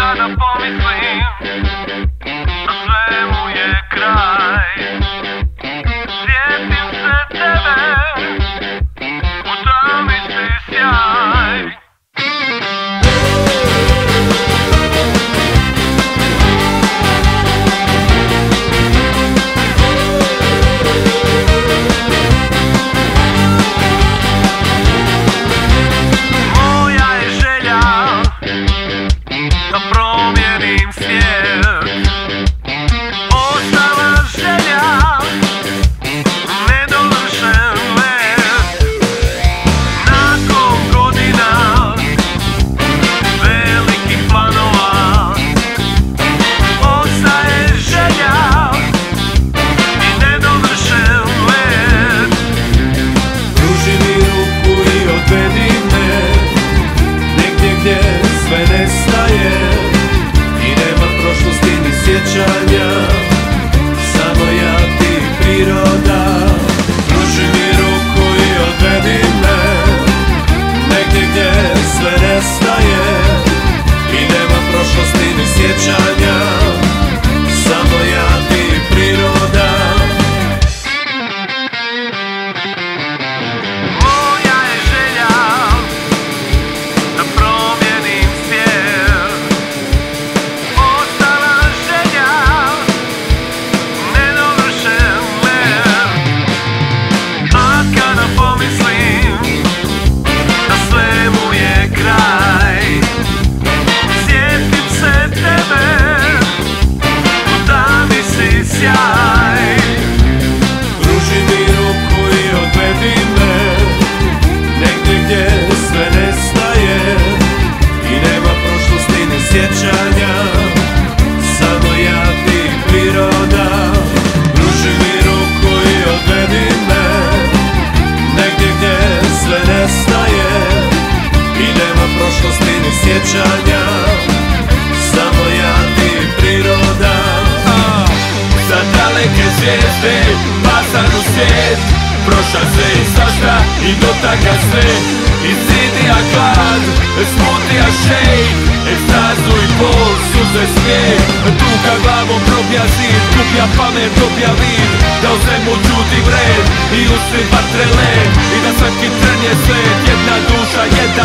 ja da pomislim, a sve mu je kraj. sjećanja Samo ja ti priroda. Za daleke zvijezde, pasan u svijet Prošao sve i svašta i dotaka sve. I zidija glad, smutija šejk Ekstazu i bol, suze smijeh. Tuga glavom probija zid, kupija pamet, dobja vid. Da u svemu čuti vred i usri vatre led. I da svaki tren je svet, jedna duša, jedna